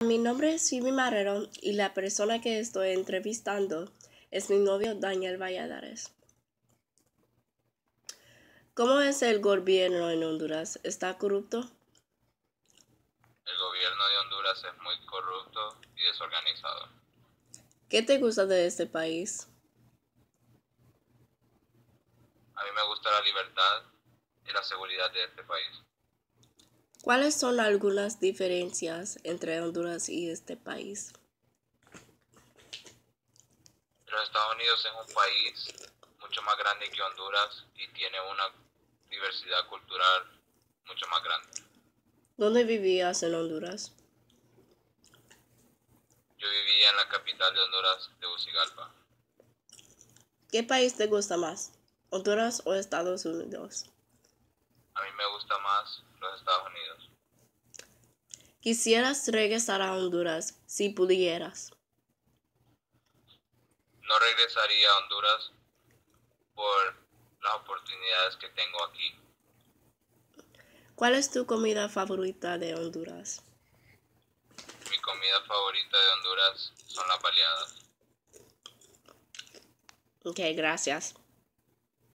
Mi nombre es Phoebe Marrero y la persona que estoy entrevistando es mi novio Daniel Valladares. ¿Cómo es el gobierno en Honduras? ¿Está corrupto? El gobierno de Honduras es muy corrupto y desorganizado. ¿Qué te gusta de este país? A mí me gusta la libertad y la seguridad de este país. ¿Cuáles son algunas diferencias entre Honduras y este país? Los Estados Unidos es un país mucho más grande que Honduras y tiene una diversidad cultural mucho más grande. ¿Dónde vivías en Honduras? Yo vivía en la capital de Honduras, Tegucigalpa. ¿Qué país te gusta más? ¿Honduras o Estados Unidos? A mí me gusta más los Estados Unidos. ¿Quisieras regresar a Honduras si pudieras? No regresaría a Honduras por las oportunidades que tengo aquí. ¿Cuál es tu comida favorita de Honduras? Mi comida favorita de Honduras son las baleadas. Ok, gracias.